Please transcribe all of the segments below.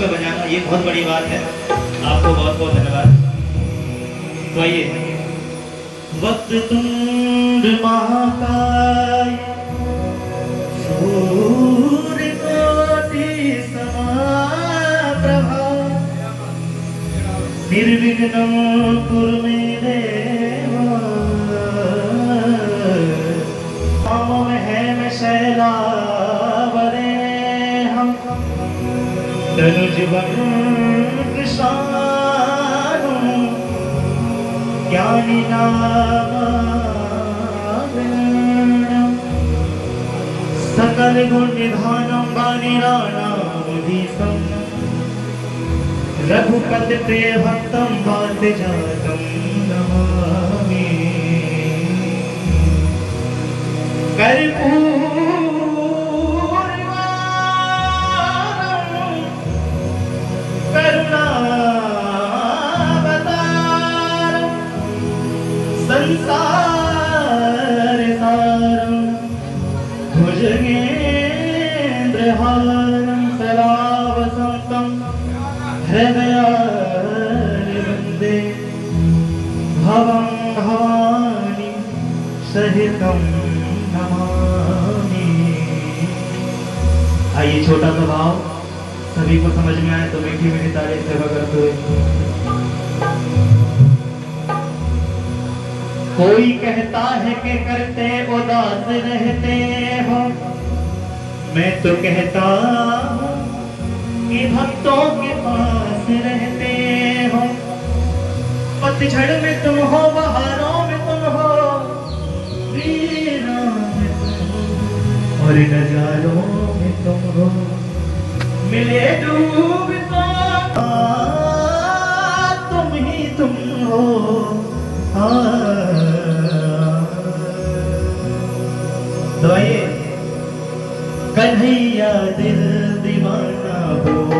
बहुत बड़ी बात है। आपको बहुत बहुत धन्यवाद। तो आइए। वक्त तुंड महाकाय, सूर्य कोटि सकल गुण निधानम वाणिराणामुदीसम रघुपति प्रिय भक्तम वात नमामि। कर्पूरवाणं करुणावतारं संसारसारं भुजगेन्द्रहारं सदावसन्तं हृदयानि वंदे भवं भवानी सहितं नमामि। आइए छोटा सा भाव। सभी को समझ में आए तो मीठी मीठी तारीफ़ सेवा करते हुए। कोई कहता है कि करते उदास रहते हो। मैं तो कहता कि भक्तों के पास रहते हो। पतझड़ में तुम हो, बहारों में तुम हो। वीरों में तुम हो। और नजारों में तुम हो। मिले डूब तो। तुम ही तुम हो। तो कन्हैया दिल दीवाना हो।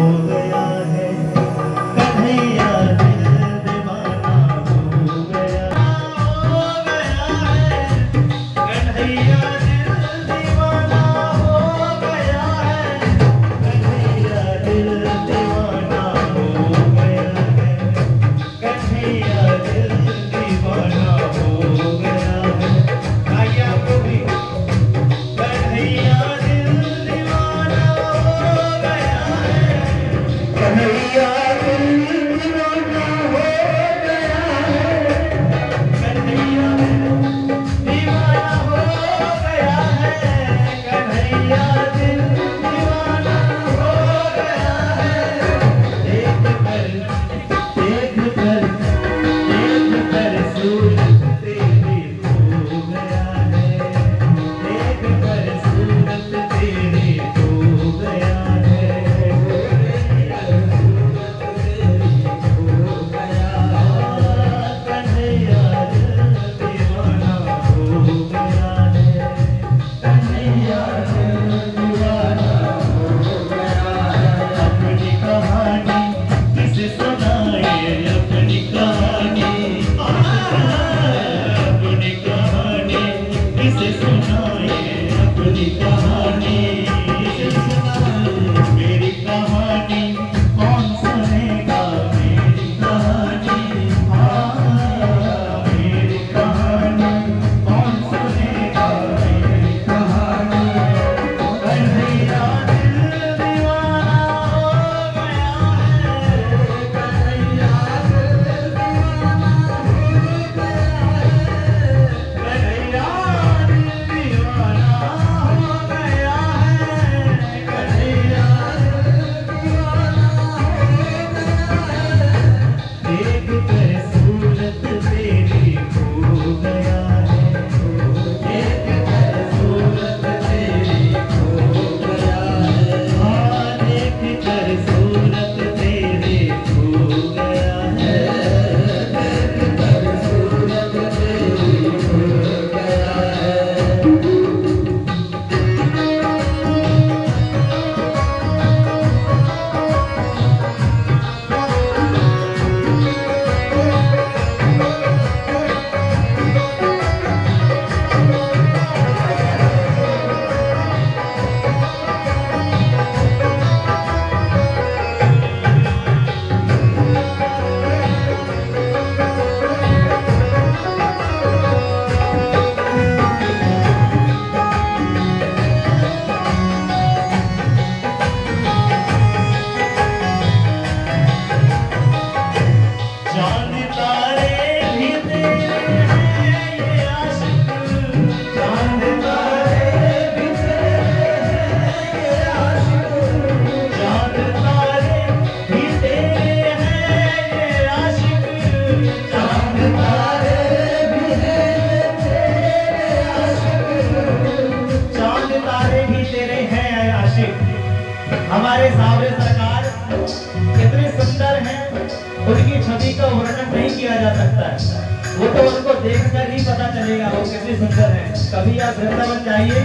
देखकर ही पता चलेगा वो कितने सुंदर है। कभी आप वृंदावन जाइए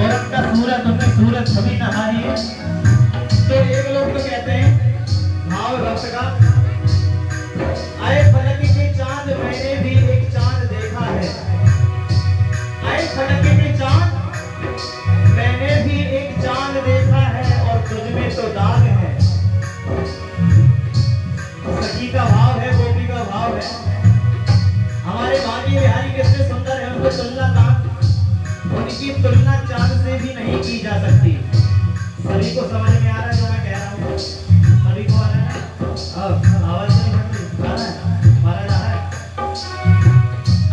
और अपना सूरत अपने सूरत कभी नहाइए तो एक लोग तो कहते हैं, भाव भक्त का को समझ में आ रहा है जो मैं कह रहा हूँ। सभी को आ रहा है आवाज़ नहीं रही। आ रहा है रहा है।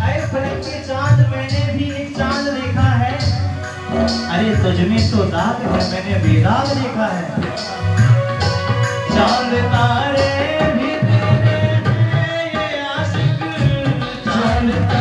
अरे फलक के चाँद, मैंने भी एक चाँद देखा है। अरे तुझ में तो दाग है, मैंने बेदाग देखा है। चाँद तारे भी तेरे ये आशिक। चाँद तारे